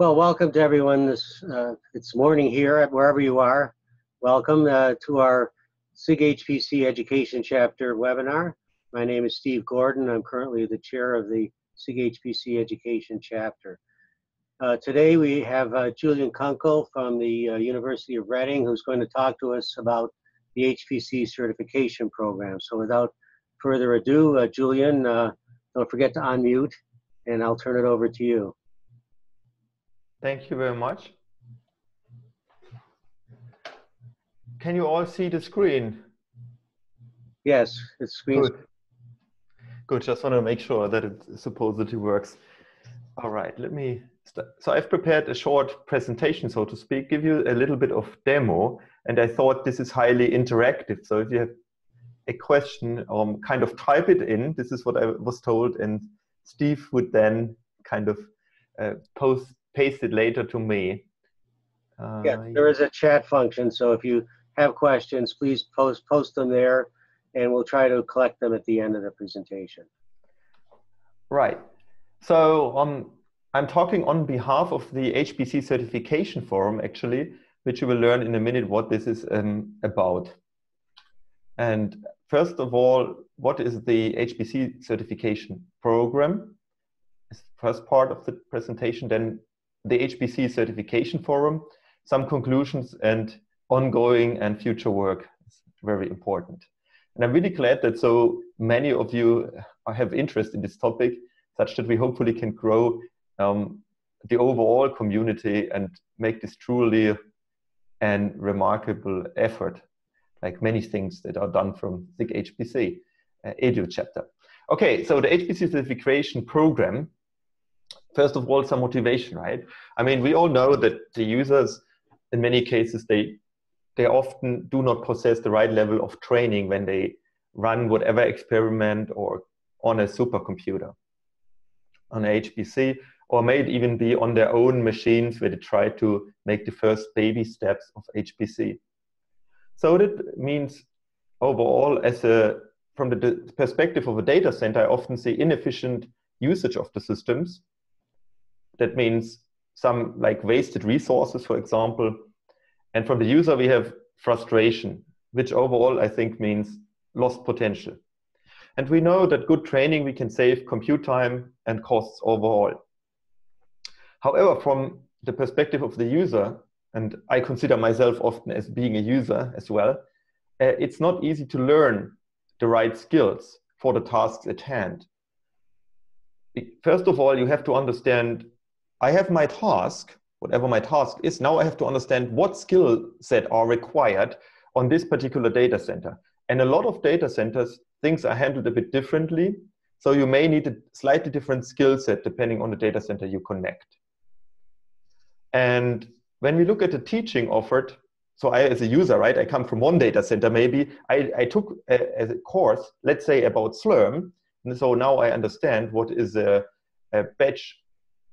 Well, welcome to everyone. This uh, it's morning here at wherever you are. Welcome uh, to our SIG HPC Education Chapter webinar. My name is Steve Gordon. I'm currently the chair of the SIG HPC Education Chapter. Uh, today we have uh, Julian Kunkel from the uh, University of Reading who's going to talk to us about the HPC certification program. So without further ado, uh, Julian, don't forget to unmute and I'll turn it over to you. Thank you very much. Can you all see the screen? Yes, it's screen. Good. Good, just want to make sure that it supposedly works. All right, let me, so I've prepared a short presentation, so to speak, give you a little bit of demo, and I thought this is highly interactive. So if you have a question, um, kind of type it in, this is what I was told, and Steve would then kind of uh, post paste it later to me. Uh, yeah, there is a chat function. So if you have questions, please post post them there, and we'll try to collect them at the end of the presentation. Right. So um, I'm talking on behalf of the HPC Certification Forum, actually, which you will learn in a minute what this is um, about. And first of all, what is the HPC certification program? Is the first part of the presentation. Then the HPC certification forum, some conclusions and ongoing and future work is very important. And I'm really glad that so many of you have interest in this topic, such that we hopefully can grow um, the overall community and make this truly an remarkable effort, like many things that are done from the HPC uh, Edu chapter. Okay, so the HPC certification program first of all some motivation right? I mean we all know that the users in many cases they they often do not possess the right level of training when they run whatever experiment or on a supercomputer on hpc or may even be on their own machines where they try to make the first baby steps of hpc so that means overall as a from the perspective of a data center i often see inefficient usage of the systems that means some like wasted resources, for example. And from the user, we have frustration, which overall I think means lost potential. And we know that good training, we can save compute time and costs overall. However, from the perspective of the user, and I consider myself often as being a user as well, uh, it's not easy to learn the right skills for the tasks at hand. First of all, you have to understand I have my task, whatever my task is, now I have to understand what skill set are required on this particular data center. And a lot of data centers, things are handled a bit differently. So you may need a slightly different skill set depending on the data center you connect. And when we look at the teaching offered, so I, as a user, right, I come from one data center, maybe I, I took a, a course, let's say about Slurm. And so now I understand what is a, a batch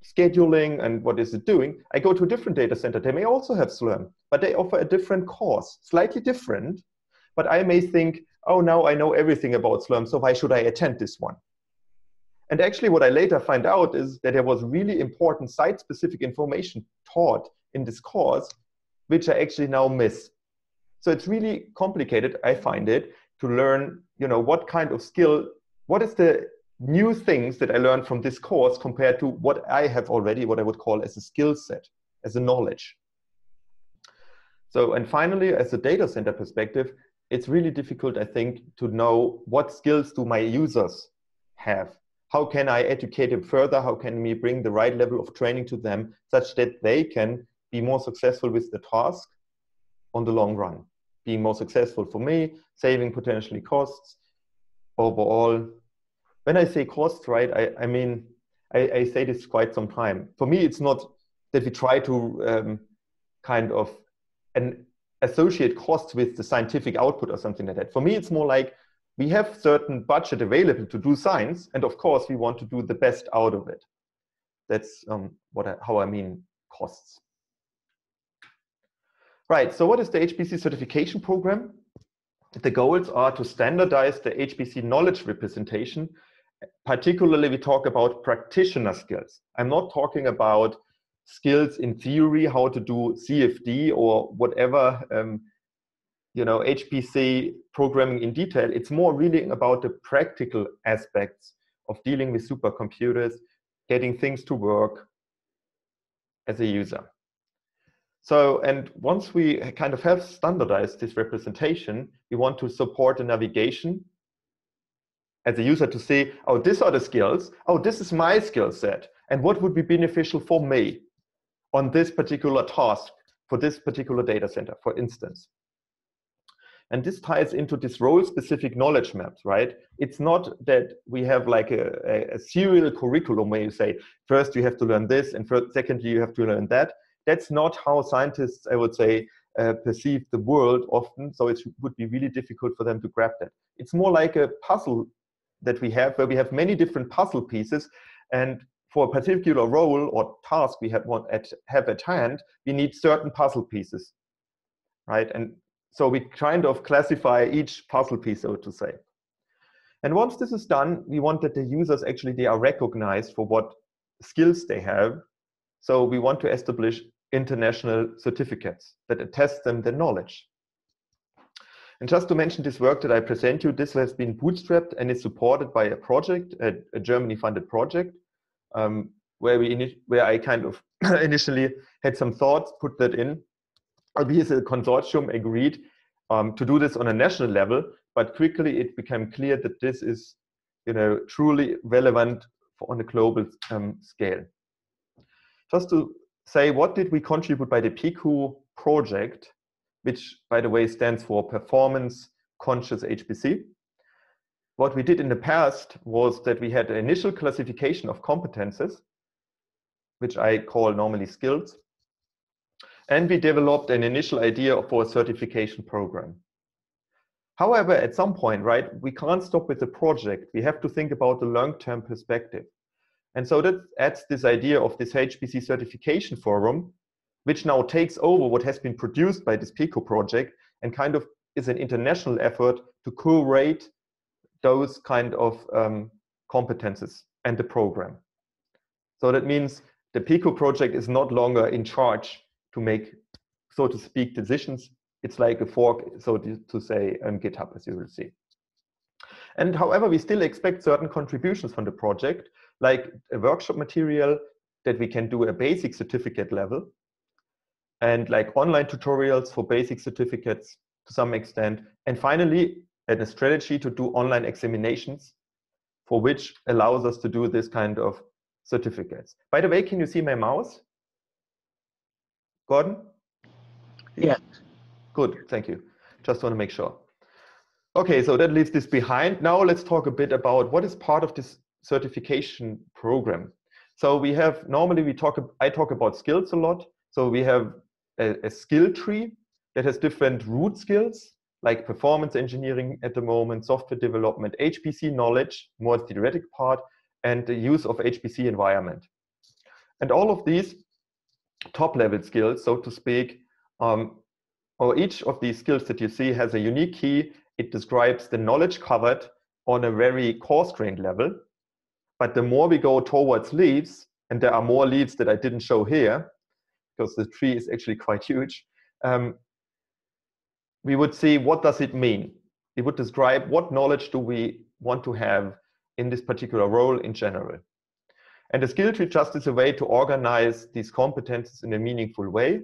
scheduling and what is it doing, I go to a different data center. They may also have Slurm, but they offer a different course, slightly different. But I may think, oh, now I know everything about Slurm, so why should I attend this one? And actually, what I later find out is that there was really important site specific information taught in this course, which I actually now miss. So it's really complicated, I find it, to learn, you know, what kind of skill, what is the new things that I learned from this course compared to what I have already, what I would call as a skill set, as a knowledge. So, and finally, as a data center perspective, it's really difficult, I think, to know what skills do my users have? How can I educate them further? How can we bring the right level of training to them such that they can be more successful with the task on the long run? Being more successful for me, saving potentially costs, overall when I say cost, right, I, I mean, I, I, say this quite some time. For me, it's not that we try to um, kind of an associate costs with the scientific output or something like that. For me, it's more like we have certain budget available to do science, and of course, we want to do the best out of it. That's um, what I, how I mean costs. Right, so what is the HPC certification program? The goals are to standardize the HPC knowledge representation particularly we talk about practitioner skills. I'm not talking about skills in theory, how to do CFD or whatever, um, you know, HPC programming in detail. It's more really about the practical aspects of dealing with supercomputers, getting things to work as a user. So, and once we kind of have standardized this representation, we want to support the navigation as a user to say, oh, these are the skills. Oh, this is my skill set. And what would be beneficial for me on this particular task for this particular data center, for instance. And this ties into this role-specific knowledge maps, right? It's not that we have like a, a, serial curriculum where you say, first you have to learn this, and first, secondly you have to learn that. That's not how scientists, I would say, uh, perceive the world often. So it would be really difficult for them to grab that. It's more like a puzzle that we have, where we have many different puzzle pieces, and for a particular role or task we have, at, have at hand, we need certain puzzle pieces, right? And so we kind of classify each puzzle piece, so to say. And once this is done, we want that the users actually, they are recognized for what skills they have. So we want to establish international certificates that attest them the knowledge. And just to mention this work that I present you, this has been bootstrapped and is supported by a project, a, a Germany funded project um, where we where I kind of initially had some thoughts, put that in. We as a consortium agreed um, to do this on a national level, but quickly it became clear that this is, you know, truly relevant on a global um, scale. Just to say, what did we contribute by the PeCoH project, which, by the way, stands for Performance Conscious HPC? what we did in the past was that we had an initial classification of competences, which I call normally skills. And we developed an initial idea for a certification program. However, at some point, right, we can't stop with the project. We have to think about the long-term perspective. And so that adds this idea of this HPC certification forum, which now takes over what has been produced by this PeCoH project and kind of is an international effort to curate those kind of um, competences and the program. So that means the PeCoH project is not longer in charge to make, so to speak, decisions. It's like a fork, so to say, on GitHub, as you will see. And however, we still expect certain contributions from the project, like a workshop material that we can do a basic certificate level, and like online tutorials for basic certificates to some extent. And finally, and a strategy to do online examinations for which allows us to do this kind of certificates. By the way, can you see my mouse? Gordon? Yes. Good, thank you. Just want to make sure. Okay, so that leaves this behind. Now let's talk a bit about what is part of this certification program. So we have, normally we talk, I talk about skills a lot. So we have a, a skill tree that has different root skills like performance engineering at the moment, software development, HPC knowledge, more theoretic part, and the use of HPC environment. And all of these top level skills, so to speak, um, or each of these skills that you see has a unique key. It describes the knowledge covered on a very coarse grained level. But the more we go towards leaves, and there are more leaves that I didn't show here, because the tree is actually quite huge, um, we would see what does it mean. We would describe what knowledge do we want to have in this particular role in general. And the skill tree just is a way to organize these competences in a meaningful way.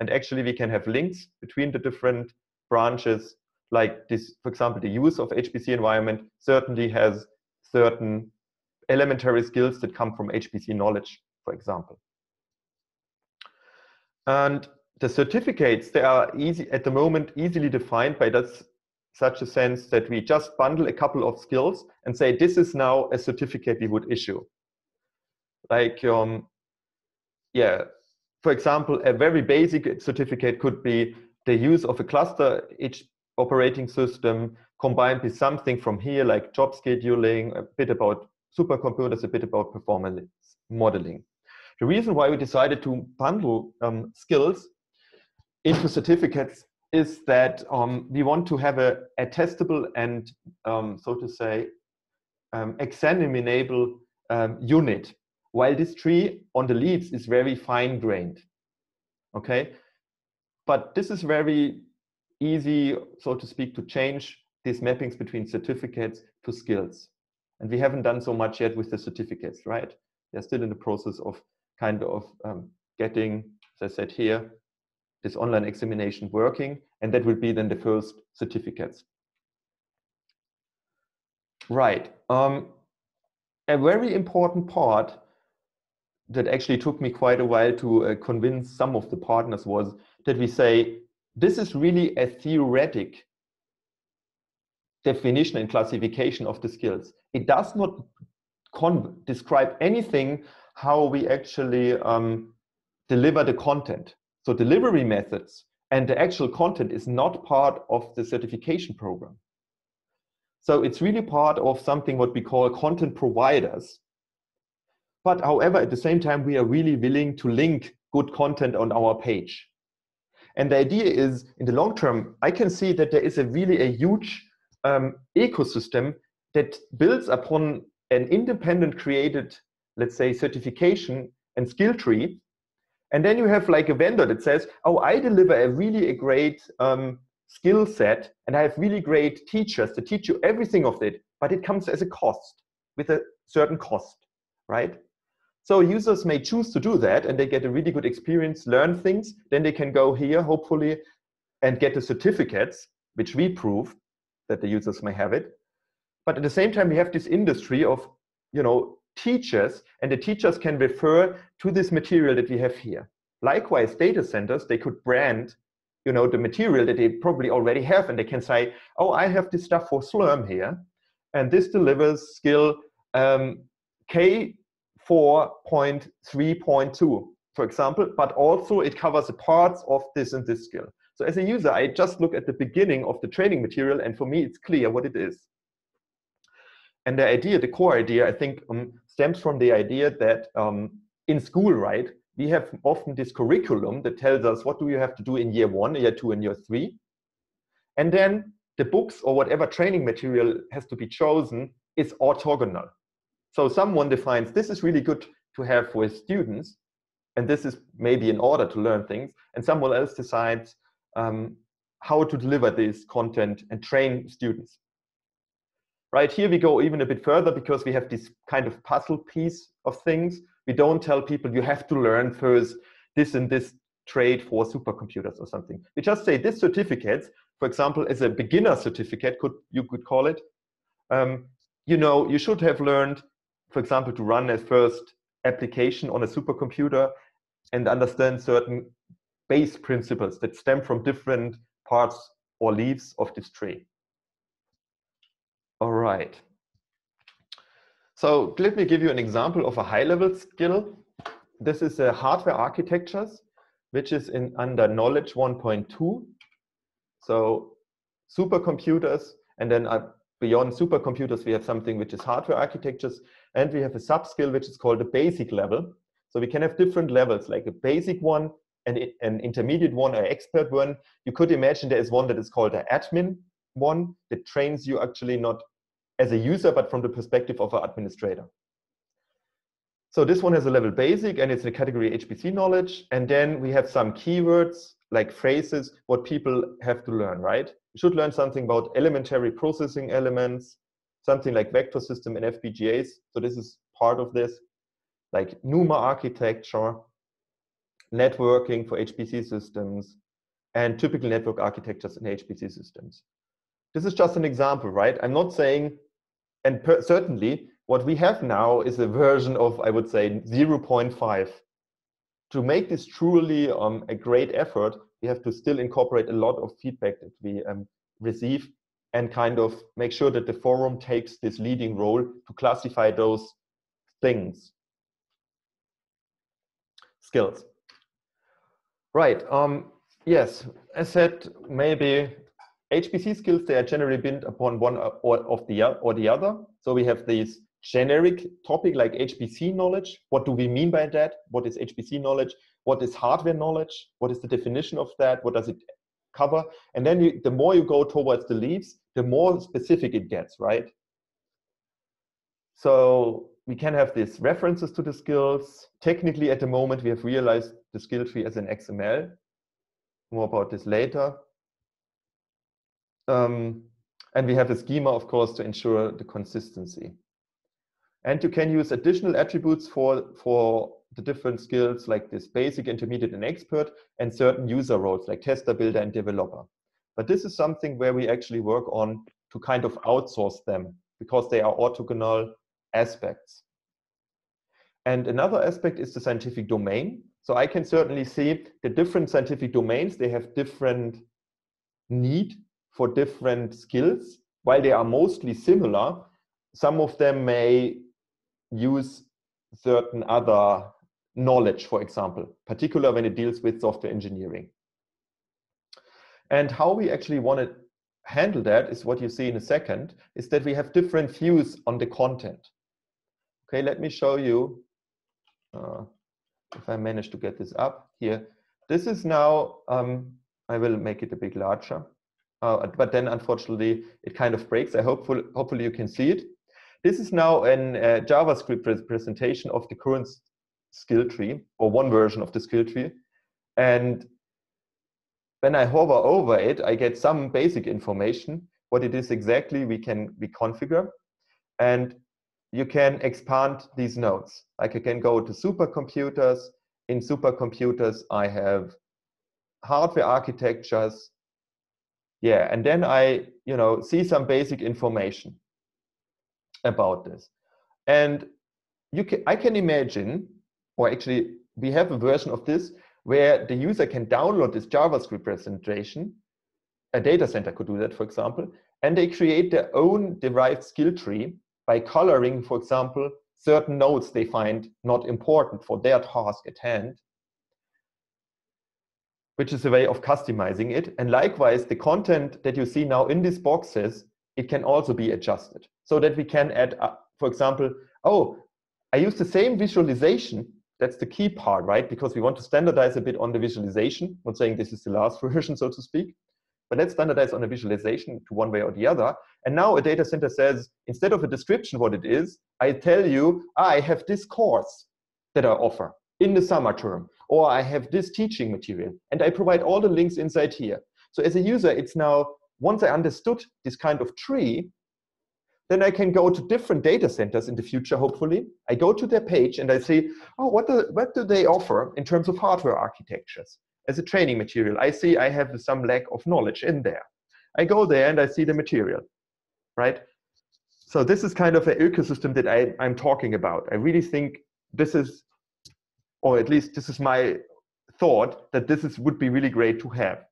And actually we can have links between the different branches, like this, for example, the use of HPC environment certainly has certain elementary skills that come from HPC knowledge, for example. And the certificates, they are easy at the moment easily defined by that such a sense that we just bundle a couple of skills and say this is now a certificate we would issue. Like, um, yeah, for example, a very basic certificate could be the use of a cluster each operating system combined with something from here like job scheduling, a bit about supercomputers, a bit about performance modeling. The reason why we decided to bundle um, skills into certificates is that um, we want to have a, a testable and, um, so to say, um, examinable um, unit while this tree on the leaves is very fine grained. Okay, but this is very easy, so to speak, to change these mappings between certificates to skills. And we haven't done so much yet with the certificates, right? They're still in the process of kind of um, getting, as I said here, this online examination working, and that will be then the first certificates. Right. Um, a very important part that actually took me quite a while to uh, convince some of the partners was that we say this is really a theoretic definition and classification of the skills. It does not describe anything how we actually um, deliver the content. So delivery methods and the actual content is not part of the certification program. So it's really part of something what we call content providers. But however, at the same time, we are really willing to link good content on our page. And the idea is in the long term, I can see that there is a really a huge um, ecosystem that builds upon an independent created, let's say, certification and skill tree. And then you have like a vendor that says, oh, I deliver a really a great um, skill set and I have really great teachers to teach you everything of it, but it comes as a cost with a certain cost, right? So users may choose to do that and they get a really good experience, learn things, then they can go here, hopefully, and get the certificates, which we prove that the users may have it. But at the same time, we have this industry of, you know, teachers, and the teachers can refer to this material that we have here. Likewise, data centers, they could brand, you know, the material that they probably already have, and they can say, oh, I have this stuff for Slurm here, and this delivers skill um, K4.3.2, for example, but also it covers the parts of this and this skill. So as a user, I just look at the beginning of the training material, and for me, it's clear what it is. And the idea, the core idea, I think, um, stems from the idea that um, in school, right, we have often this curriculum that tells us what do you have to do in year one, year two, and year three. And then the books or whatever training material has to be chosen is orthogonal. So someone defines this is really good to have with students, and this is maybe in order to learn things, and someone else decides um, how to deliver this content and train students. Right here we go even a bit further because we have this kind of puzzle piece of things. We don't tell people you have to learn first this and this trade for supercomputers or something. We just say this certificate, for example, as a beginner certificate, could you could call it. Um, you know, you should have learned, for example, to run a first application on a supercomputer and understand certain base principles that stem from different parts or leaves of this tree. Right. So let me give you an example of a high-level skill. This is a hardware architectures, which is in under knowledge 1.2. So supercomputers, and then uh, beyond supercomputers, we have something which is hardware architectures, and we have a sub-skill which is called the basic level. So we can have different levels, like a basic one, an, an intermediate one or expert one. You could imagine there is one that is called an admin one that trains you actually not as a user, but from the perspective of an administrator. So this one has a level basic and it's a category HPC knowledge. And then we have some keywords like phrases, what people have to learn, right? You should learn something about elementary processing elements, something like vector system and FPGAs. So this is part of this, like NUMA architecture, networking for HPC systems, and typical network architectures in HPC systems. This is just an example, right? I'm not saying, and certainly what we have now is a version of, I would say, 0.5. To make this truly um, a great effort, we have to still incorporate a lot of feedback that we um, receive and kind of make sure that the forum takes this leading role to classify those things, skills. Right. Um, yes, I said maybe HPC skills, they are generally built upon one or of the or the other. So we have this generic topic like HPC knowledge. What do we mean by that? What is HPC knowledge? What is hardware knowledge? What is the definition of that? What does it cover? And then you, the more you go towards the leaves, the more specific it gets, right? So we can have these references to the skills. Technically, at the moment, we have realized the skill tree as an XML. More about this later. Um, and we have a schema, of course, to ensure the consistency. And you can use additional attributes for, for the different skills like this basic, intermediate, and expert, and certain user roles like tester, builder, and developer. But this is something where we actually work on to kind of outsource them because they are orthogonal aspects. And another aspect is the scientific domain. So I can certainly see the different scientific domains, they have different need for different skills. While they are mostly similar, some of them may use certain other knowledge, for example, particularly when it deals with software engineering. And how we actually want to handle that is what you see in a second, is that we have different views on the content. Okay, let me show you, uh, if I manage to get this up here. This is now, um, I will make it a bit larger, uh, but then unfortunately it kind of breaks. I hopefully, hopefully you can see it. This is now a uh, JavaScript presentation of the current skill tree, or one version of the skill tree. And when I hover over it, I get some basic information, what it is exactly we can we configure. And you can expand these nodes. Like I can go to supercomputers. In supercomputers, I have hardware architectures. Yeah, and then I, you know, see some basic information about this. And you can, I can imagine, or actually we have a version of this where the user can download this JavaScript presentation. A data center could do that, for example, and they create their own derived skill tree by coloring, for example, certain nodes they find not important for their task at hand, which is a way of customizing it. And likewise, the content that you see now in these boxes, it can also be adjusted so that we can add, uh, for example, oh, I use the same visualization. That's the key part, right? Because we want to standardize a bit on the visualization. I'm not saying this is the last version, so to speak, but let's standardize on a visualization to one way or the other. And now a data center says, instead of a description what it is, I tell you, I have this course that I offer in the summer term, or I have this teaching material, and I provide all the links inside here. So as a user, it's now, once I understood this kind of tree, then I can go to different data centers in the future, hopefully. I go to their page and I see, oh, what do, what do they offer in terms of hardware architectures? As a training material, I see I have some lack of knowledge in there. I go there and I see the material right? So this is kind of an ecosystem that I, I'm talking about. I really think this is, or at least this is my thought, that this is, would be really great to have.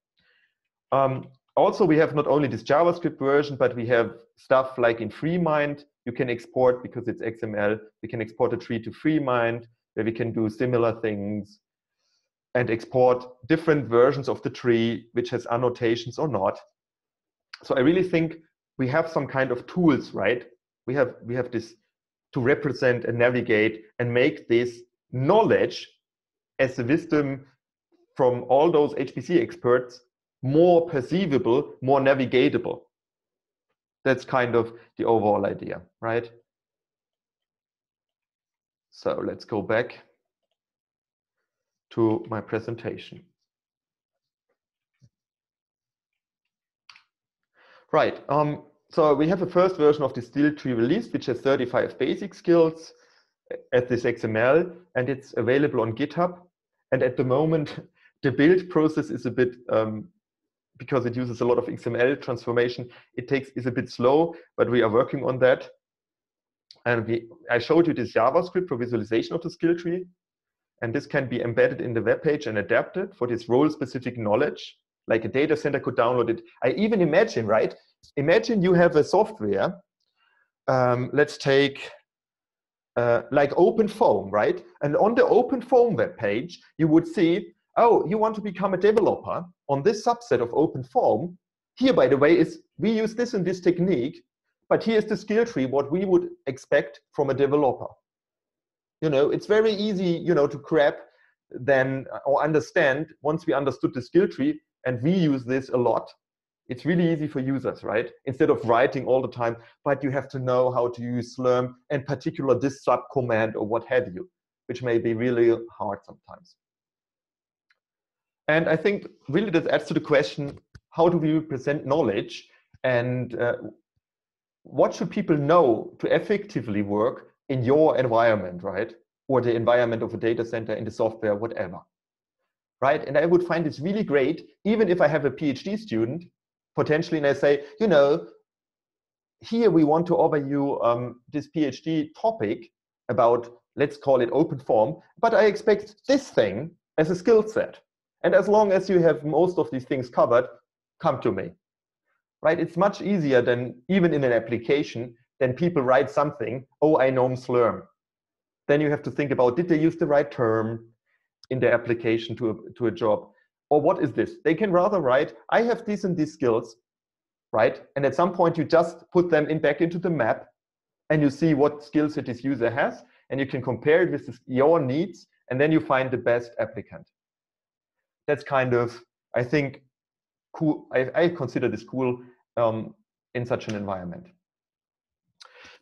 Um, also, we have not only this JavaScript version, but we have stuff like in FreeMind, you can export, because it's XML, we can export a tree to FreeMind, where we can do similar things and export different versions of the tree, which has annotations or not. So I really think we have some kind of tools, right? We have we have this to represent and navigate and make this knowledge as a wisdom from all those HPC experts more perceivable, more navigatable. That's kind of the overall idea, right? So let's go back to my presentation. Right. Um, so we have a first version of the skill tree release, which has 35 basic skills at this XML, and it's available on GitHub. And at the moment, the build process is a bit um, because it uses a lot of XML transformation. It takes is a bit slow, but we are working on that. And we, I showed you this JavaScript for visualization of the skill tree, and this can be embedded in the web page and adapted for this role-specific knowledge like a data center could download it. I even imagine, right? Imagine you have a software. Um, let's take uh, like OpenFOAM, right? And on the OpenFOAM web page, you would see, oh, you want to become a developer on this subset of OpenFOAM. Here, by the way, is we use this and this technique, but here's the skill tree, what we would expect from a developer. You know, it's very easy, you know, to grab then or understand once we understood the skill tree and we use this a lot it's really easy for users, right? Instead of writing all the time, but you have to know how to use Slurm and particular this sub command or what have you, which may be really hard sometimes. And I think really this adds to the question, how do we represent knowledge and uh, what should people know to effectively work in your environment, right? Or the environment of a data center in the software, whatever. Right. And I would find this really great, even if I have a PhD student potentially and I say, you know, here we want to offer you um, this PhD topic about, let's call it OpenFOAM, but I expect this thing as a skill set. And as long as you have most of these things covered, come to me right? It's much easier than even in an application than people write something, oh, I know Slurm. Then you have to think about, did they use the right term in their application to a, to a job? Or what is this? They can rather write, I have these and these skills, right? And at some point you just put them in back into the map and you see what skills this user has and you can compare it with your needs and then you find the best applicant. That's kind of, I think, cool. I, I consider this cool um, in such an environment.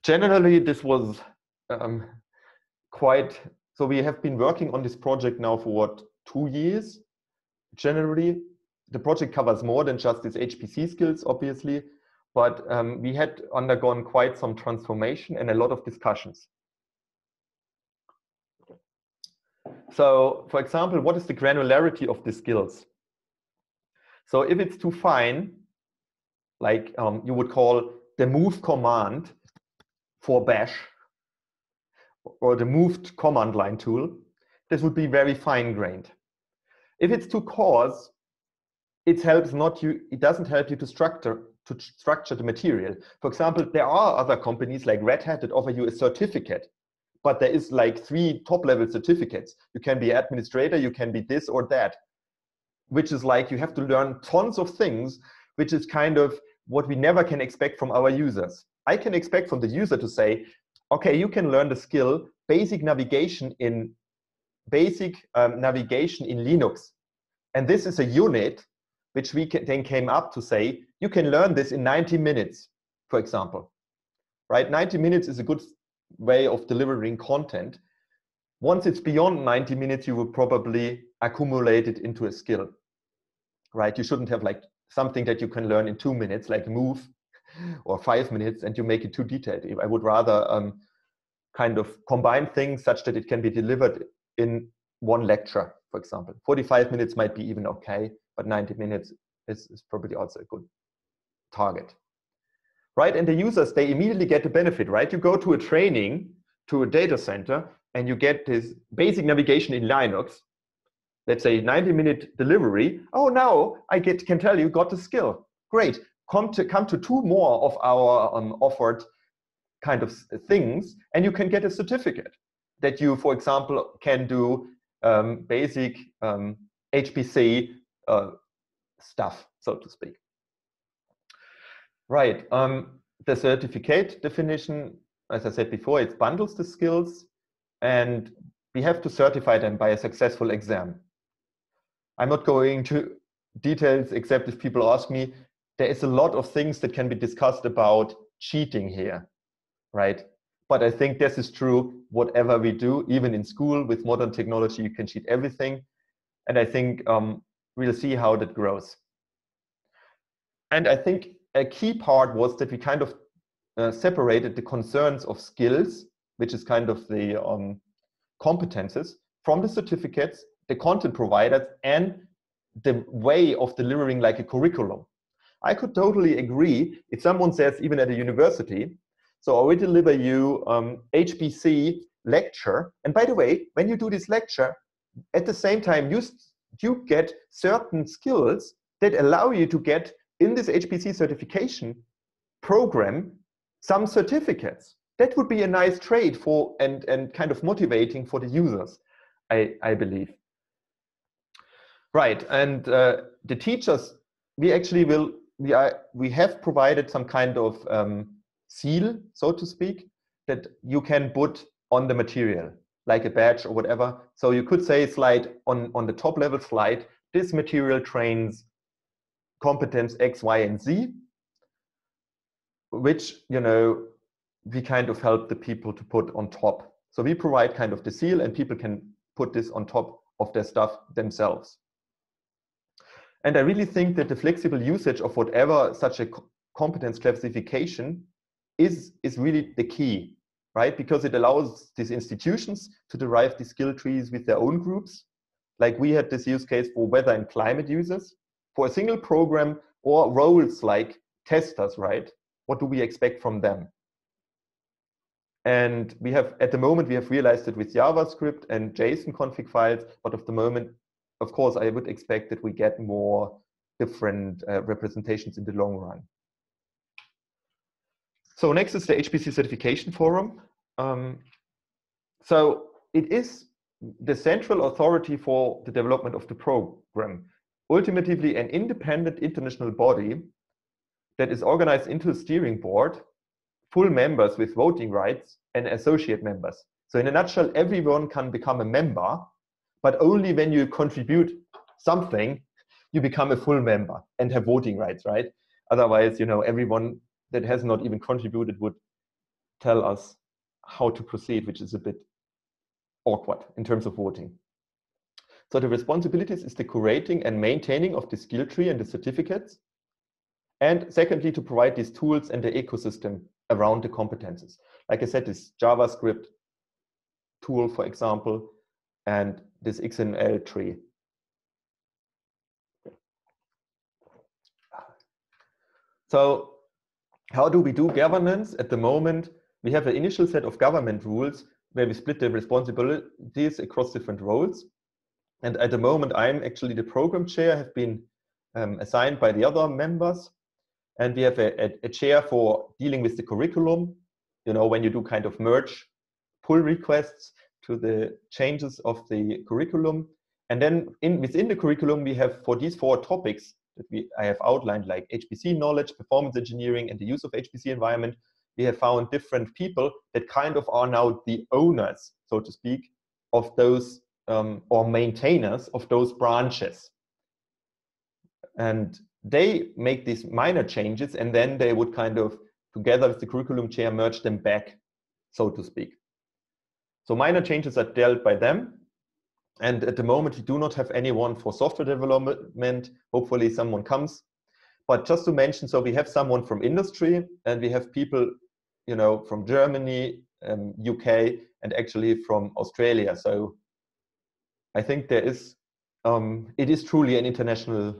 Generally, this was um, quite, so we have been working on this project now for what, two years? Generally, the project covers more than just these HPC skills, obviously, but um, we had undergone quite some transformation and a lot of discussions. So, for example, what is the granularity of the skills? So if it's too fine, like um, you would call the move command for bash or the moved command line tool, this would be very fine grained. If it's too coarse, it helps not you, it doesn't help you to structure to structure the material. For example, there are other companies like Red Hat that offer you a certificate, but there is like three top level certificates. You can be administrator, you can be this or that which is like you have to learn tons of things, which is kind of what we never can expect from our users. I can expect from the user to say, okay, you can learn the skill basic navigation in basic um, navigation in Linux. And this is a unit which we can, then came up to say, you can learn this in 90 minutes, for example. Right? 90 minutes is a good way of delivering content. Once it's beyond 90 minutes, you will probably accumulate it into a skill, right? You shouldn't have like something that you can learn in two minutes, like move or five minutes, and you make it too detailed. I would rather um, kind of combine things such that it can be delivered in one lecture, for example. 45 minutes might be even okay, but 90 minutes is, is probably also a good target. Right, and the users, they immediately get the benefit, right? You go to a training, to a data center, and you get this basic navigation in Linux, let's say 90 minute delivery, oh, now I get can tell you got the skill. Great. Come to come to two more of our um, offered kind of things, and you can get a certificate that you, for example, can do um, basic um, HPC uh, stuff, so to speak. Right. Um, the certificate definition, as I said before, it bundles the skills, and we have to certify them by a successful exam. I'm not going to details except if people ask me. There is a lot of things that can be discussed about cheating here, right? But I think this is true whatever we do, even in school with modern technology, you can cheat everything. And I think um, we'll see how that grows. And I think a key part was that we kind of uh, separated the concerns of skills, which is kind of the um, competences, from the certificates the content providers and the way of delivering like a curriculum. I could totally agree if someone says, even at a university, so I will deliver you um, HPC lecture. And by the way, when you do this lecture, at the same time, you, you get certain skills that allow you to get in this HPC certification program some certificates. That would be a nice trade for and, and kind of motivating for the users, I, I believe. Right, and uh, the teachers, we actually will, we are, we have provided some kind of um, seal, so to speak, that you can put on the material, like a badge or whatever. So you could say slide on, on the top level slide, this material trains competence X, Y, and Z, which, you know, we kind of help the people to put on top. So we provide kind of the seal and people can put this on top of their stuff themselves. And I really think that the flexible usage of whatever such a competence classification is, is really the key, right? Because it allows these institutions to derive these skill trees with their own groups. Like we had this use case for weather and climate users. For a single program or roles like testers, right? What do we expect from them? And we have, at the moment, we have realized it with JavaScript and JSON config files, but at the moment, of course, I would expect that we get more different uh, representations in the long run. So next is the HPC certification forum. Um, so it is the central authority for the development of the program. Ultimately, an independent international body that is organized into a steering board, full members with voting rights, and associate members. So in a nutshell, everyone can become a member, but only when you contribute something, you become a full member and have voting rights, right? Otherwise, you know, everyone that has not even contributed would tell us how to proceed, which is a bit awkward in terms of voting. So the responsibilities is the curating and maintaining of the skill tree and the certificates. And secondly, to provide these tools and the ecosystem around the competences. Like I said, this JavaScript tool, for example, and this XML tree. So how do we do governance? At the moment, we have an initial set of government rules where we split the responsibilities across different roles. And at the moment, I'm actually the program chair, have been um, assigned by the other members. And we have a, a, a, chair for dealing with the curriculum. You know, when you do kind of merge pull requests to the changes of the curriculum. And then in, within the curriculum, we have for these four topics, that we I have outlined like HPC knowledge, performance engineering, and the use of HPC environment, we have found different people that kind of are now the owners, so to speak, of those um, or maintainers of those branches. And they make these minor changes and then they would kind of, together with the curriculum chair, merge them back, so to speak. So minor changes are dealt by them and at the moment, we do not have anyone for software development. Hopefully someone comes. But just to mention, so we have someone from industry and we have people, you know, from Germany, um, UK, and actually from Australia. So I think there is, um, it is truly an international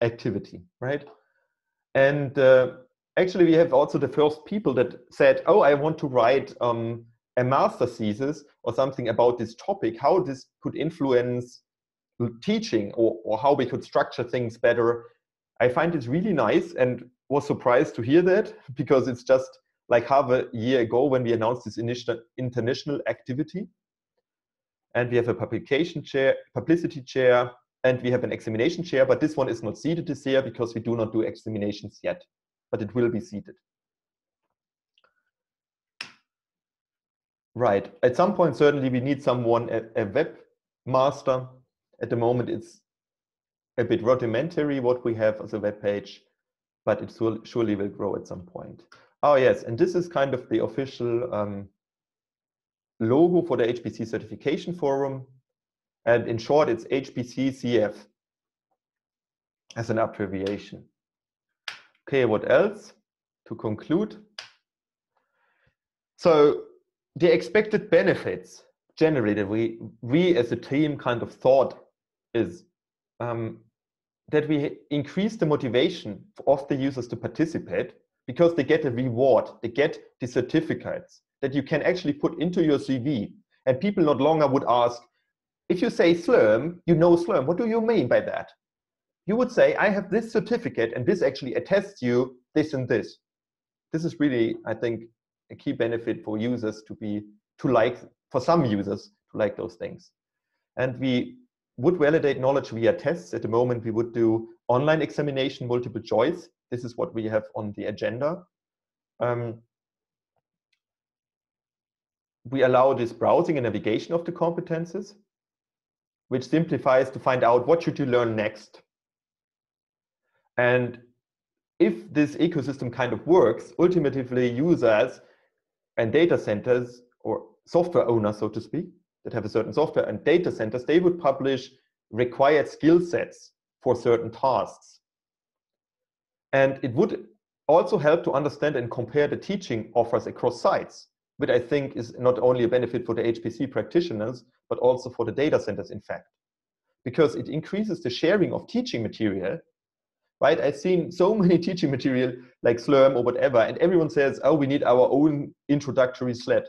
activity, right? And uh, actually we have also the first people that said, oh, I want to write um, a master thesis or something about this topic, how this could influence teaching or, or how we could structure things better. I find it really nice and was surprised to hear that because it's just like half a year ago when we announced this initial international activity. And we have a publication chair, publicity chair, and we have an examination chair, but this one is not seated this year because we do not do examinations yet, but it will be seated. Right. At some point, certainly we need someone, a, a webmaster. At the moment, it's a bit rudimentary what we have as a web page, but it will, surely will grow at some point. Oh, yes. And this is kind of the official um, logo for the HPC certification forum. And in short, it's HPC CF as an abbreviation. Okay, what else to conclude? So the expected benefits generated, we, we as a team kind of thought is um, that we increase the motivation of the users to participate because they get a reward, they get the certificates that you can actually put into your CV. And people not longer would ask, if you say Slurm, you know Slurm, what do you mean by that? You would say, I have this certificate and this actually attests you this and this. This is really, I think, a key benefit for users to be to like for some users to like those things. And we would validate knowledge via tests. At the moment we would do online examination multiple choice. This is what we have on the agenda. Um, we allow this browsing and navigation of the competences which simplifies to find out what should you learn next. And if this ecosystem kind of works, ultimately users and data centers or software owners, so to speak, that have a certain software and data centers, they would publish required skill sets for certain tasks. And it would also help to understand and compare the teaching offers across sites, which I think is not only a benefit for the HPC practitioners, but also for the data centers, in fact, because it increases the sharing of teaching material. Right? I've seen so many teaching material like Slurm or whatever, and everyone says, oh, we need our own introductory sled.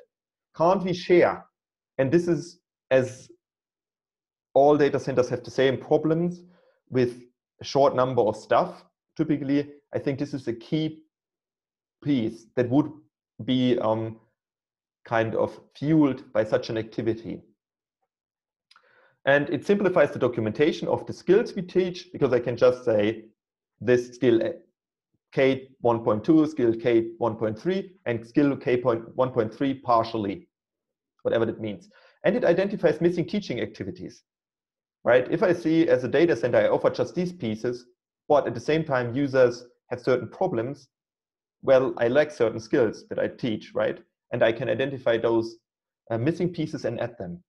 Can't we share? And this is as all data centers have the same problems with a short number of stuff typically i think this is a key piece that would be um, kind of fueled by such an activity and it simplifies the documentation of the skills we teach because i can just say this skill k 1.2 skill k 1.3 and skill k 1.3 partially whatever that means and it identifies missing teaching activities right? If I see as a data center, I offer just these pieces, but at the same time, users have certain problems, well, I lack certain skills that I teach, right? And I can identify those uh, missing pieces and add them.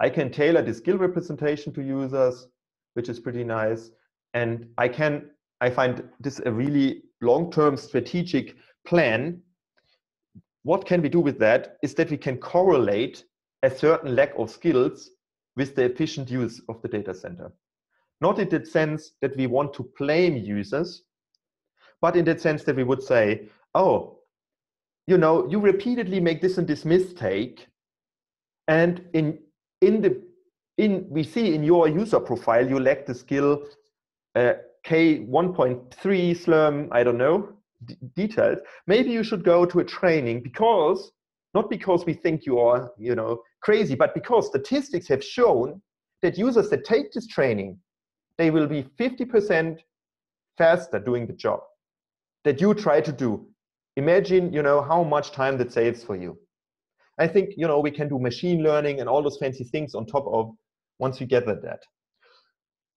I can tailor the skill representation to users, which is pretty nice. And I can, I find this a really long-term strategic plan. What can we do with that is that we can correlate a certain lack of skills with the efficient use of the data center. Not in the sense that we want to blame users, but in the sense that we would say, oh, you know, you repeatedly make this and this mistake, and in in the in we see in your user profile you lack the skill uh, K 1.3 Slurm, I don't know, details. Maybe you should go to a training because not because we think you are, you know, crazy, but because statistics have shown that users that take this training, they will be 50% faster doing the job that you try to do. Imagine, you know, how much time that saves for you. I think, you know, we can do machine learning and all those fancy things on top of once we gather that.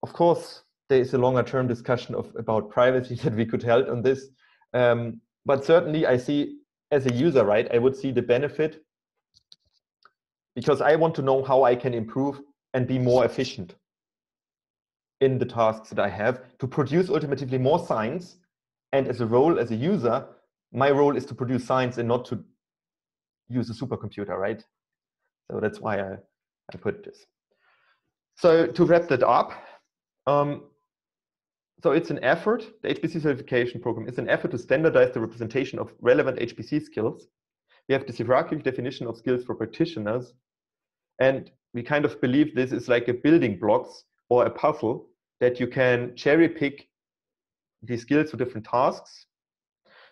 Of course, there is a longer term discussion of about privacy that we could help on this. Um, but certainly I see as a user, right, I would see the benefit because I want to know how I can improve and be more efficient in the tasks that I have to produce ultimately more science. And as a role, as a user, my role is to produce science and not to use a supercomputer, right? So that's why I, I put this. So to wrap that up, um, so it's an effort, the HPC certification program is an effort to standardize the representation of relevant HPC skills. We have this hierarchical definition of skills for practitioners and we kind of believe this is like a building blocks or a puzzle that you can cherry pick the skills for different tasks.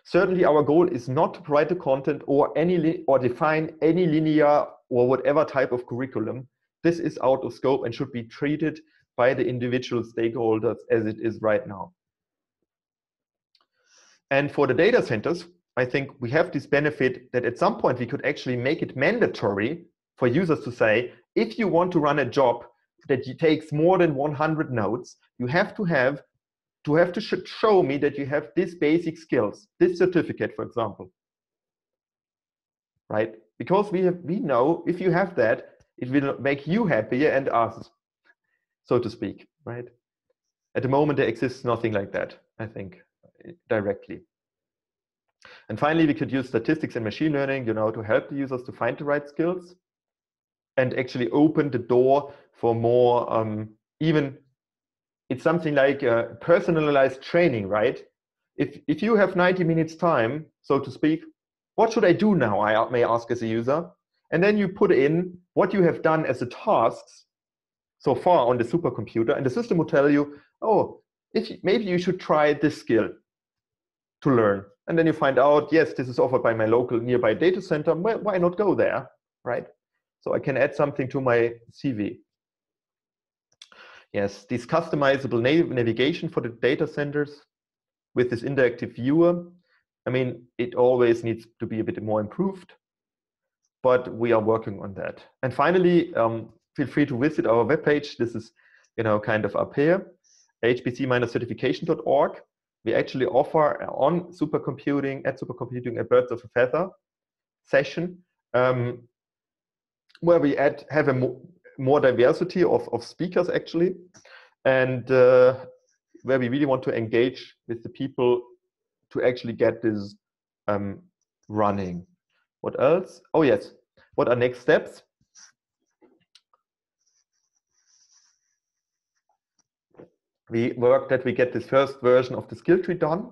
Certainly our goal is not to provide the content or any or define any linear or whatever type of curriculum. This is out of scope and should be treated by the individual stakeholders as it is right now. And for the data centers, I think we have this benefit that at some point we could actually make it mandatory for users to say, if you want to run a job that takes more than 100 nodes, you have to have to have to show me that you have these basic skills, this certificate, for example. Right? Because we have we know if you have that, it will make you happier and us, so to speak. Right? At the moment, there exists nothing like that. I think directly. And finally, we could use statistics and machine learning, you know, to help the users to find the right skills and actually open the door for more um, even it's something like a personalized training right if if you have 90 minutes time so to speak what should i do now i may ask as a user and then you put in what you have done as the tasks so far on the supercomputer and the system will tell you oh if maybe you should try this skill to learn and then you find out yes this is offered by my local nearby data center why not go there right so I can add something to my CV. Yes, this customizable navigation for the data centers with this interactive viewer. I mean, it always needs to be a bit more improved, but we are working on that. And finally, um, feel free to visit our webpage. This is, you know, kind of up here. hpc-certification.org, we actually offer on supercomputing, at supercomputing, a birds of a feather session um, where we add, have a mo more diversity of, of speakers actually, and uh, where we really want to engage with the people to actually get this um, running. What else? Oh yes, what are next steps? We work that we get this first version of the skill tree done,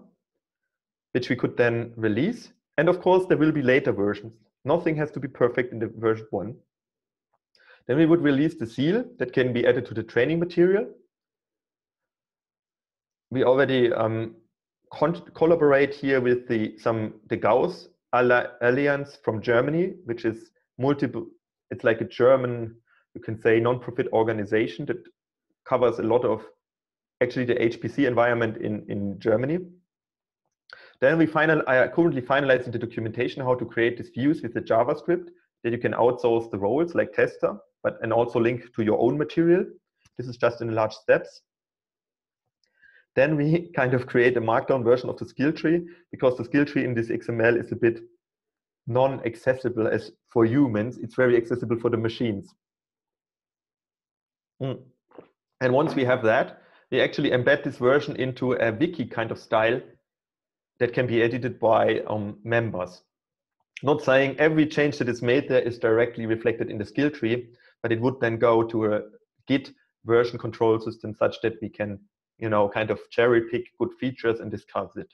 which we could then release. And of course, there will be later versions. Nothing has to be perfect in the version one. Then we would release the seal that can be added to the training material. We already um, collaborate here with the some the Gauss Alliance from Germany, which is multiple. It's like a German, you can say, non-profit organization that covers a lot of actually the HPC environment in in Germany. Then we final, I currently finalizing the documentation how to create these views with the JavaScript that you can outsource the roles like tester, but and also link to your own material. This is just in large steps. Then we kind of create a markdown version of the skill tree because the skill tree in this XML is a bit non-accessible as for humans. It's very accessible for the machines. Mm. And once we have that, we actually embed this version into a wiki kind of style that can be edited by um, members. Not saying every change that is made there is directly reflected in the skill tree, but it would then go to a Git version control system such that we can, you know, kind of cherry pick good features and discuss it.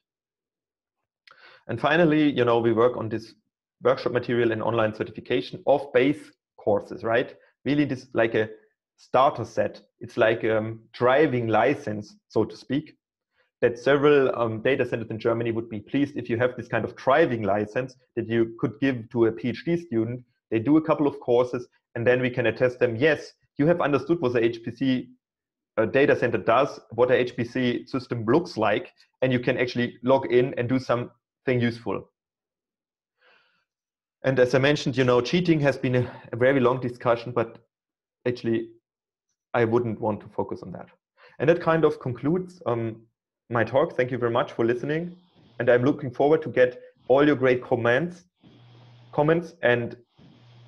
And finally, you know, we work on this workshop material and online certification of base courses, right? Really, this like a starter set. It's like a um, driving license, so to speak, that several um, data centers in Germany would be pleased if you have this kind of driving license that you could give to a PhD student. They do a couple of courses, and then we can attest them, yes, you have understood what the HPC uh, data center does, what a HPC system looks like, and you can actually log in and do something useful. And as I mentioned, you know, cheating has been a, a very long discussion, but actually, I wouldn't want to focus on that. And that kind of concludes um, my talk. Thank you very much for listening. And I'm looking forward to get all your great comments, comments and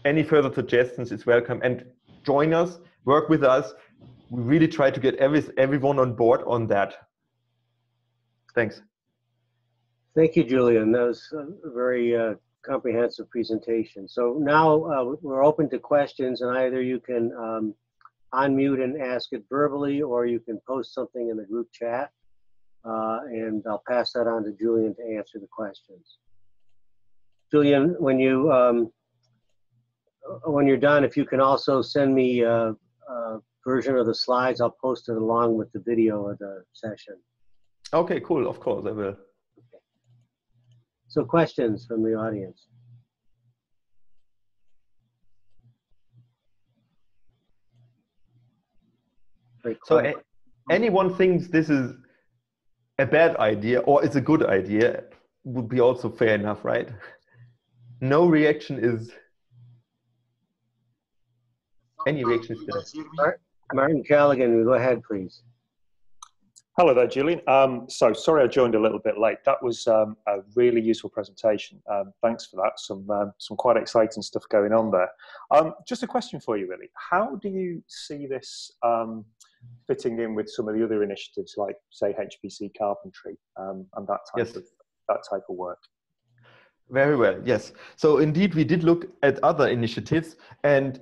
any further suggestions is welcome. And join us, work with us. We really try to get every, everyone on board on that. Thanks. Thank you, Julian. That was a very uh, comprehensive presentation. So now uh, we're open to questions and either you can um, unmute and ask it verbally or you can post something in the group chat uh, and I'll pass that on to Julian to answer the questions. Julian, when you um, when you're done, if you can also send me a, a, version of the slides, I'll post it along with the video of the session. Okay, cool. Of course, I will. Okay. So, questions from the audience. So, anyone thinks this is a bad idea or it's a good idea would be also fair enough, right? No reaction is any reaction is better. Martin Callaghan, go ahead, please. Hello there, Julian. Um, so sorry I joined a little bit late. That was um, a really useful presentation. Um, thanks for that. Some um, some quite exciting stuff going on there. Um, just a question for you, really. How do you see this um, fitting in with some of the other initiatives, like say HPC carpentry um, and that type yes. of that type of work? Very well. Yes. So indeed, we did look at other initiatives, and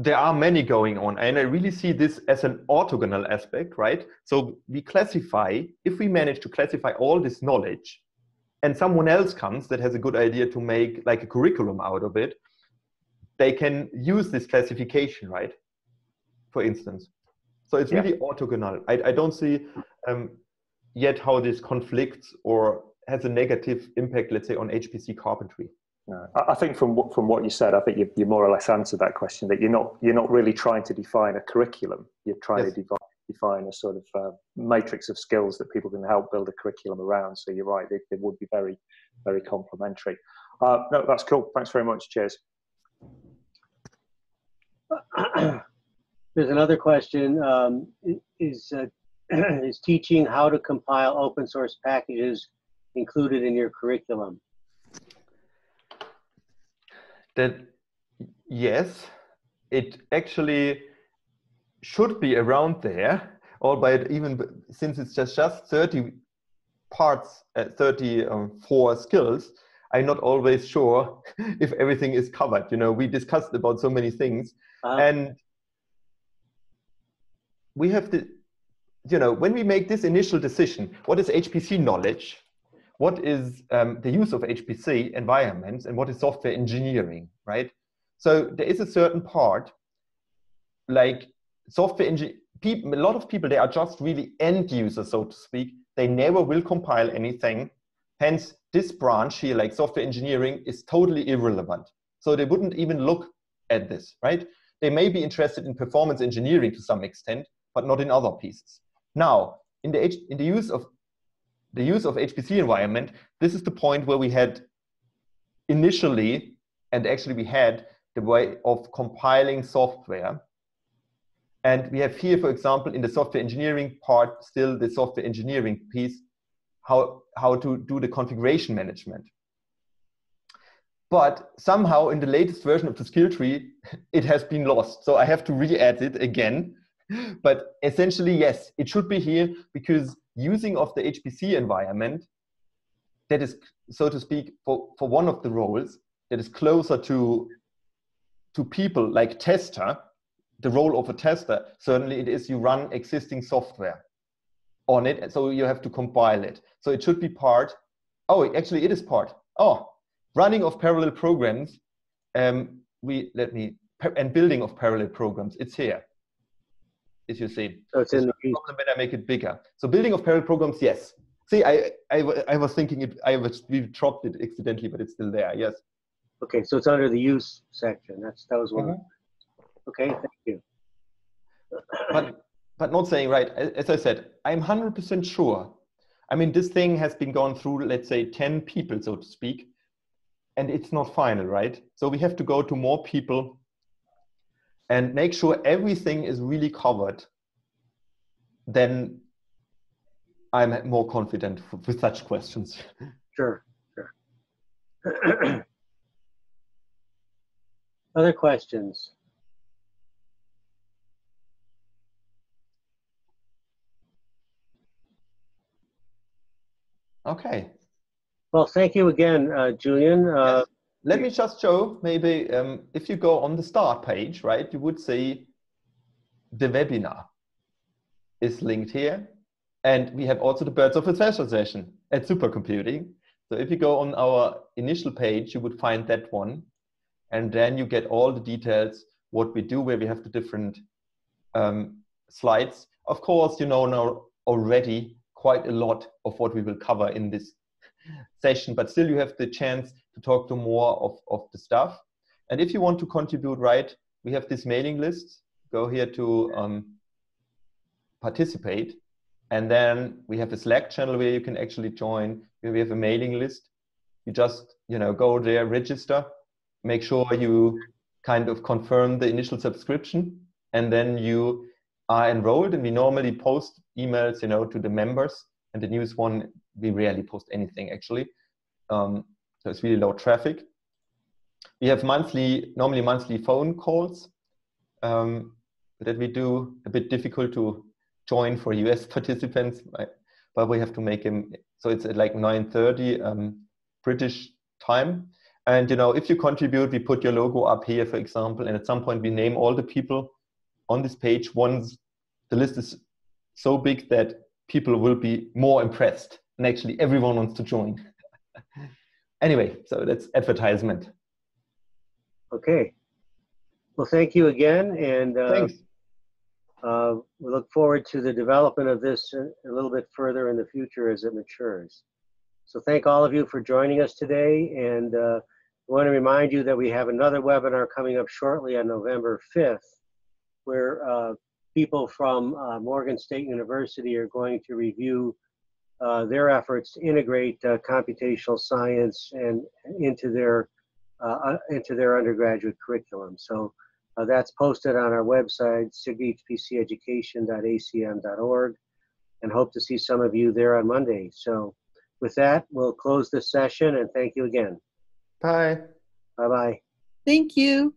there are many going on and i really see this as an orthogonal aspect right so we classify if we manage to classify all this knowledge and someone else comes that has a good idea to make like a curriculum out of it they can use this classification right for instance so it's really yeah. orthogonal I, I don't see um, yet how this conflicts or has a negative impact let's say on hpc carpentry no, I think from what, from what you said, I think you, you more or less answered that question. That you're not you're not really trying to define a curriculum. You're trying yes. to define, define a sort of uh, matrix of skills that people can help build a curriculum around. So you're right; they, they would be very very complementary. Uh, no, that's cool. Thanks very much. Cheers. There's another question. Um, is uh, is teaching how to compile open source packages included in your curriculum? That yes, it actually should be around there, albeit even since it's just just 30 parts, uh, 34 um, skills, I'm not always sure if everything is covered. You know, we discussed about so many things, uh, and we have the, you know, when we make this initial decision, what is HPC knowledge? What is um, the use of HPC environments, and what is software engineering, right? So there is a certain part, like software engineering. A lot of people, they are just really end users, so to speak. They never will compile anything. Hence, this branch here, like software engineering, is totally irrelevant. So they wouldn't even look at this, right? They may be interested in performance engineering to some extent, but not in other pieces. Now, in the, H in the use of the use of HPC environment, this is the point where we had initially, and actually we had the way of compiling software. And we have here, for example, in the software engineering part, still the software engineering piece, how, how to do the configuration management. But somehow in the latest version of the skill tree, it has been lost. So I have to re-add it again. But essentially, yes, it should be here because using of the HPC environment, that is, so to speak, for, for one of the roles that is closer to, to people like tester, the role of a tester, certainly it is you run existing software on it. So you have to compile it. So it should be part. Oh, actually, it is part. Oh, running of parallel programs. Um, we let me and building of parallel programs. It's here. As you see. So it's in the piece. When I make it bigger. So building of parallel programs, yes. See, I, I, I was thinking it. I was we dropped it accidentally, but it's still there. Yes. Okay, so it's under the use section. That's that was one. Mm -hmm. Okay, thank you. but but not saying right. As I said, I'm 100% sure. I mean, this thing has been gone through, let's say, 10 people, so to speak, and it's not final, right? So we have to go to more people and make sure everything is really covered. Then I'm more confident with such questions. Sure, sure. Other questions? Okay. Well, thank you again, uh, Julian. Uh, yes. Let me just show maybe um, if you go on the start page, right, you would see the webinar is linked here. And we have also the Birds of a Feather session at supercomputing. So if you go on our initial page, you would find that one. And then you get all the details, what we do, where we have the different um, slides. Of course, you know now already quite a lot of what we will cover in this session, but still you have the chance to talk to more of, of the stuff. And if you want to contribute, right, we have this mailing list. Go here to um, participate. And then we have a Slack channel where you can actually join. We have a mailing list. You just, you know, go there, register, make sure you kind of confirm the initial subscription, and then you are enrolled and we normally post emails you know to the members and the news one we rarely post anything actually. Um, so it's really low traffic. We have monthly normally monthly phone calls um, that we do. A bit difficult to join for us participants but we have to make them so it's at like 9.30 um, british time. And you know if you contribute we put your logo up here for example and at some point we name all the people on this page. Once the list is so big that people will be more impressed and actually everyone wants to join. anyway, so that's advertisement. Okay. Well, thank you again. And uh, Thanks. Uh, we look forward to the development of this a little bit further in the future as it matures. So thank all of you for joining us today. And uh, I want to remind you that we have another webinar coming up shortly on November 5th, where uh, people from uh, Morgan State University are going to review uh, their efforts to integrate uh, computational science and into their uh, uh, into their undergraduate curriculum. So uh, that's posted on our website, sighpceducation.acm.org. and hope to see some of you there on Monday. So with that, we'll close this session and thank you again. Bye. Bye bye. Thank you.